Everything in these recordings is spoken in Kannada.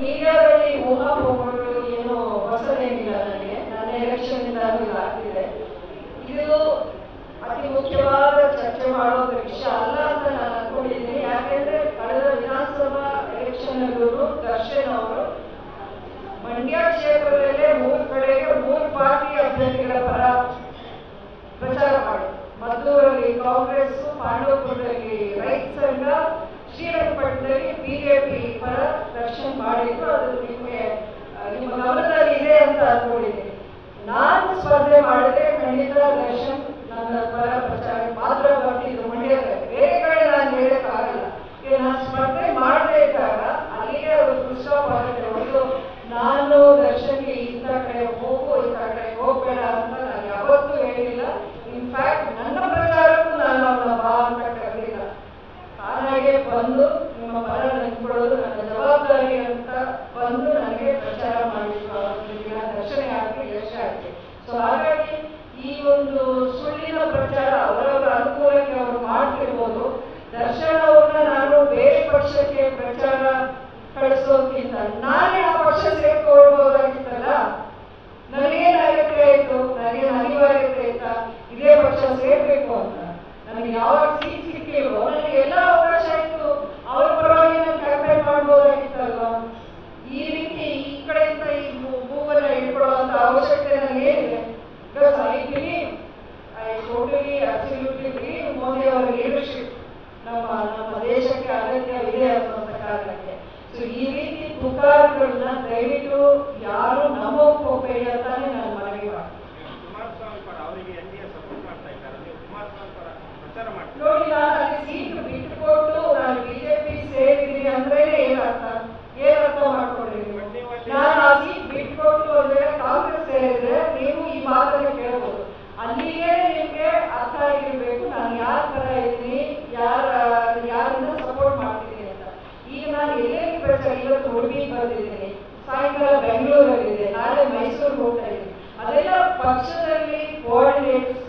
ಮೀಡಿಯಾದಲ್ಲಿ ಊಹಾಪೋಹಗಳು ಏನು ಹೊಸದೇನಿಲ್ಲ ನನಗೆ. ನನ್ನ ಎಲೆಕ್ಷನ್ ಇಂದ ಆಗ್ತಿದೆ. ಇದು ಅತಿ ಮುಖ್ಯವಾದ ಚರ್ಚೆ ಮಾಡೋ ವಿಷಯ ಅಲ್ಲ ಅಂತ ನಾನು ಶ್ರೀರಂಗಪಟ್ಟಣದಲ್ಲಿ ಬಿಜೆಪಿ ಪರ ರಕ್ಷಣೆ ಮಾಡಿದ್ರು, ಅದು ನಿಮಗೆ ನಿಮ್ಮ ಗಮನದಲ್ಲಿ ಇದೆ ಅಂತ ಅನ್ಕೊಂಡಿದೆ ನಾನು ಸ್ಪರ್ಧೆ ಮಾಡಿದ್ರೆ ಖಂಡಿತ ದರ್ಶನ್ ನನ್ನ ಪರ ಪ್ರಚಾರ ಮಾತ್ರ ಬರ್ತಿದ್ರು ಮಂಡ್ಯದಲ್ಲಿ ಬೇರೆ ಕಡೆ ನಾನು ಹೇಳಕ್ಕಾಗಲ್ಲ. ಈಗ ನಾನು ಸ್ಪರ್ಧೆ ಇದ್ದಾಗ ಅಲ್ಲಿಗೆ ಅವರು ಆಗುತ್ತೆ ಒಂದು ನಾನು ದರ್ಶನ್ಗೆ ಇಂಥ ಕಡೆ ಹೋಗು ಇಂಥ ಕಡೆ ಹೋಗ್ಬೇಡ ಅಂತ ನಾನು ಯಾವತ್ತೂ ಹೇಳಿಲ್ಲ ಇನ್ಫ್ಯಾಕ್ಟ್ ನನ್ನ ಪ್ರಚಾರಕ್ಕೂ ನಾನು ಅವನ ಬಾ ಅಂತ ಕರೆದಿಲ್ಲ ತಾನಾಗೆ ಬಂದು ನಿಮ್ಮ ಪರ ನಿಂತ್ಕೊಳ್ಳೋದು ನನ್ನ ಜವಾಬ್ದಾರಿ ಅಂತ ಬಂದು ನನಗೆ ಪ್ರಚಾರ ಮಾಡಿದ್ರು ಅವತ್ತು ದಿನ ದರ್ಶನ ಆಗ್ತದೆ ಸೊ ಹಾಗಾಗಿ ಈ ಒಂದು ಸುಳ್ಳಿನ ಪ್ರಚಾರ ಅವರವರ ಅನುಕೂಲಕ್ಕೆ ಅವರು ಮಾಡ್ತಿರ್ಬೋದು. ದರ್ಶನ್ ಅವ್ರನ್ನ ನಾನು ಬೇರೆ ಪಕ್ಷಕ್ಕೆ ಪ್ರಚಾರ ಕಳಿಸೋಕ್ಕಿಂತ ನಾನೇ ಅಬ್ಸಲ್ಯೂಟ್ಲಿ ಮೋದಿ ಅವರ ಲೀಡರ್ಶಿಪ್ ನಮ್ಮ ನಮ್ಮ ದೇಶಕ್ಕೆ ಅಗತ್ಯವಿದೆ ಅನ್ನುವಂಥ ಕಾರಣಕ್ಕೆ. ಸೊ ಈ ರೀತಿ ಪುಕಾರುಗಳನ್ನ ದಯವಿಟ್ಟು ಯಾರು ನಂಬೋಕ್ ಹೋಗಬೇಡಿ ಅಂತಾನೆ ನಾನು ಮನವಿ ಮಾಡ್ತೀನಿ. ನೋಡಿ ನಾನು ಅಲ್ಲಿ ಸೀಟ್ ಬಿಟ್ಟುಕೊಟ್ಟು ನಾನು ಬಿಜೆಪಿ ಸೇರಿದ್ದೀನಿ ಅಂದ್ರೆ ಏನರ್ಥ ಏನರ್ಥ ಮಾಡ್ಕೊಂಡಿದ್ದೀನಿ? ನಾನು ಆ ಸೀಟ್ ಬಿಟ್ಕೊಟ್ಟು ಅಂದ್ರೆ ಕಾಂಗ್ರೆಸ್ ಸೇರಿದ್ರೆ ನೀವು ಈ ಮಾತನ್ನ ಕೇಳ್ಬೋದು. ಅಲ್ಲಿಗೆ ನಿಮ್ಗೆ ನಾನು ಎಲ್ಲೇ ಪ್ರಚಾರ ಇವತ್ತು ಉಡುಪಿಗೆ ಬಂದಿದ್ದೇನೆ ಸಾಯಂಕಾಲ ಬೆಂಗಳೂರಲ್ಲಿದೆ, ನಾಳೆ ಮೈಸೂರು ಹೋಗ್ತಾ ಇದ್ದೀನಿ ಅದೆಲ್ಲ ಪಕ್ಷದಲ್ಲಿ ಕೋಆರ್ಡಿನೇಟ್ಸ್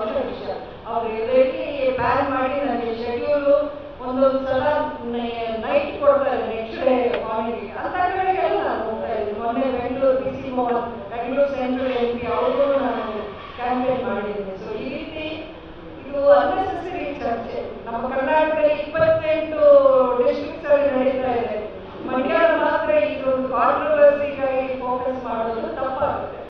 ಅಂತ ವಿಷಯ. ಅವ್ರು ರೆಡಿ ಪ್ಲಾನ್ ಮಾಡಿ ನನಗೆ ಶೆಡ್ಯೂಲ್ ಒಂದೊಂದು ಸಲ ನೈಟ್ ಕೊಡ್ತಾ ಇದ್ದಾರೆ ನೆಕ್ಸ್ಟ್ ಡೇ ಮಾರ್ನಿಂಗ್ ಅಂತ ಕಡೆಗೆಲ್ಲ ನಾನು ಹೋಗ್ತಾ ಇದ್ದೀನಿ ಮೊನ್ನೆ Bengaluru B C Mohan Bengaluru central M P ಅವ್ರಿಗೂ ನಾನು ಕ್ಯಾಂಪೇನ್ ಮಾಡಿದ್ದೀನಿ. ಸೊ ಈ ರೀತಿ ಇದು ಅನ್ನೆಸರಿ ಚರ್ಚೆ. ನಮ್ಮ ಕನ್ನಡ Thank.